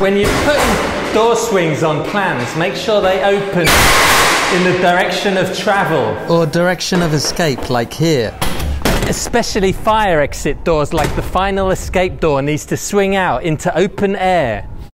when you're putting door swings on plans, make sure they open in the direction of travel. Or direction of escape, like here. Especially fire exit doors like the final escape door needs to swing out into open air.